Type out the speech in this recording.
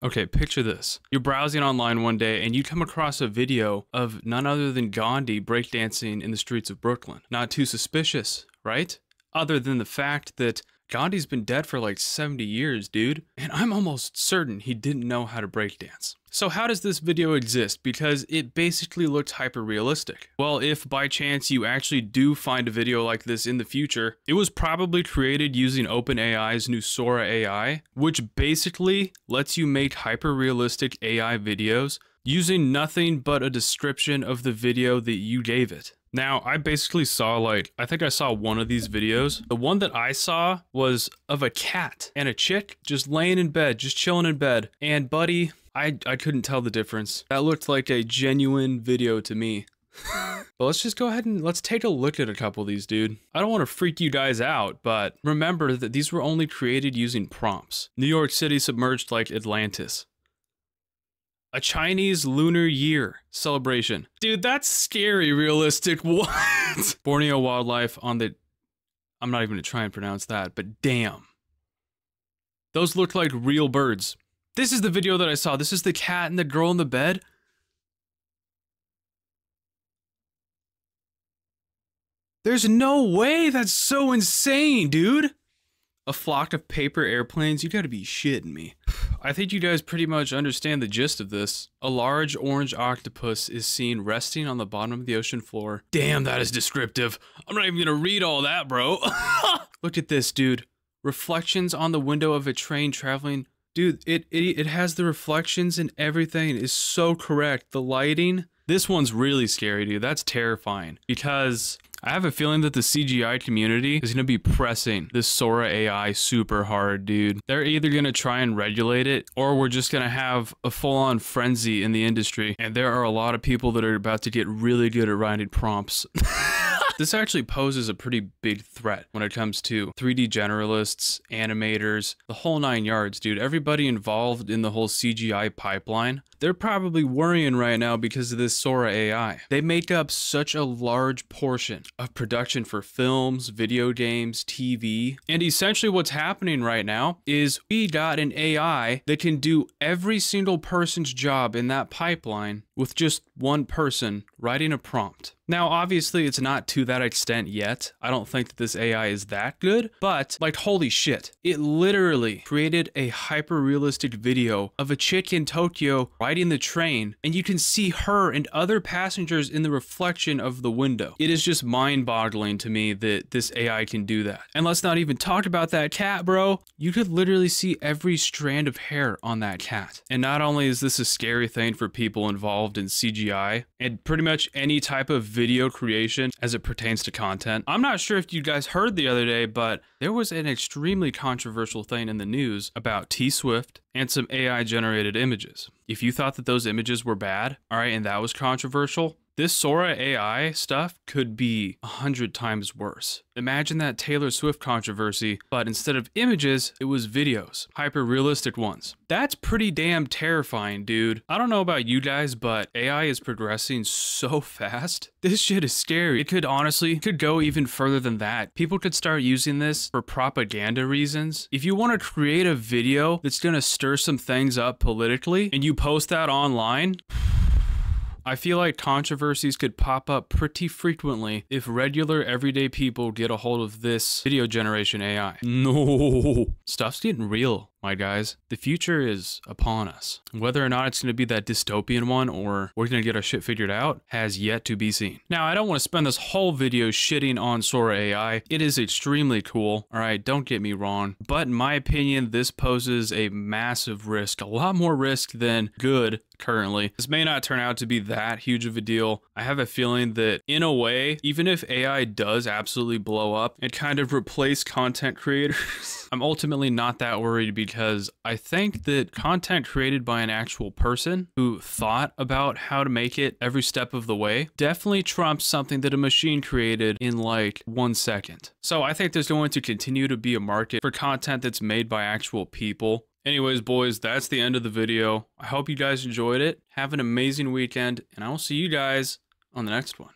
Okay, picture this. You're browsing online one day and you come across a video of none other than Gandhi breakdancing in the streets of Brooklyn. Not too suspicious, right? Other than the fact that Gandhi's been dead for like 70 years, dude. And I'm almost certain he didn't know how to breakdance. So how does this video exist? Because it basically looked hyper realistic. Well, if by chance you actually do find a video like this in the future, it was probably created using OpenAI's new Sora AI, which basically lets you make hyper realistic AI videos using nothing but a description of the video that you gave it. Now, I basically saw like, I think I saw one of these videos. The one that I saw was of a cat and a chick just laying in bed, just chilling in bed. And buddy, I, I couldn't tell the difference. That looked like a genuine video to me. but let's just go ahead and let's take a look at a couple of these, dude. I don't want to freak you guys out, but remember that these were only created using prompts. New York City submerged like Atlantis a Chinese Lunar Year celebration. Dude, that's scary realistic. What? Borneo wildlife on the. I'm not even gonna try and pronounce that, but damn. Those look like real birds. This is the video that I saw. This is the cat and the girl in the bed. There's no way. That's so insane, dude a flock of paper airplanes? You gotta be shitting me. I think you guys pretty much understand the gist of this. A large orange octopus is seen resting on the bottom of the ocean floor. Damn, that is descriptive. I'm not even gonna read all that, bro. Look at this, dude. Reflections on the window of a train traveling. Dude, it, it, it has the reflections and everything. is so correct. The lighting. This one's really scary, dude. That's terrifying. Because I have a feeling that the CGI community is going to be pressing this Sora AI super hard, dude. They're either going to try and regulate it or we're just going to have a full-on frenzy in the industry. And there are a lot of people that are about to get really good at writing prompts. This actually poses a pretty big threat when it comes to 3D generalists, animators, the whole nine yards, dude. Everybody involved in the whole CGI pipeline, they're probably worrying right now because of this Sora AI. They make up such a large portion of production for films, video games, TV, and essentially what's happening right now is we got an AI that can do every single person's job in that pipeline with just one person writing a prompt. Now, obviously, it's not to that extent yet. I don't think that this AI is that good, but like, holy shit. It literally created a hyper realistic video of a chick in Tokyo riding the train, and you can see her and other passengers in the reflection of the window. It is just mind boggling to me that this AI can do that. And let's not even talk about that cat, bro. You could literally see every strand of hair on that cat. And not only is this a scary thing for people involved in CGI and pretty much any type of video creation as it pertains to content. I'm not sure if you guys heard the other day, but there was an extremely controversial thing in the news about T Swift and some AI generated images. If you thought that those images were bad, all right, and that was controversial, this Sora AI stuff could be a hundred times worse. Imagine that Taylor Swift controversy, but instead of images, it was videos, hyper realistic ones. That's pretty damn terrifying, dude. I don't know about you guys, but AI is progressing so fast. This shit is scary. It could honestly, could go even further than that. People could start using this for propaganda reasons. If you want to create a video that's gonna stir some things up politically and you post that online, I feel like controversies could pop up pretty frequently if regular everyday people get a hold of this video generation AI. No, stuff's getting real my guys. The future is upon us. Whether or not it's going to be that dystopian one or we're going to get our shit figured out has yet to be seen. Now, I don't want to spend this whole video shitting on Sora AI. It is extremely cool, all right? Don't get me wrong. But in my opinion, this poses a massive risk, a lot more risk than good currently. This may not turn out to be that huge of a deal. I have a feeling that in a way, even if AI does absolutely blow up and kind of replace content creators, I'm ultimately not that worried because I think that content created by an actual person who thought about how to make it every step of the way definitely trumps something that a machine created in like one second. So I think there's going to continue to be a market for content that's made by actual people Anyways, boys, that's the end of the video. I hope you guys enjoyed it. Have an amazing weekend, and I will see you guys on the next one.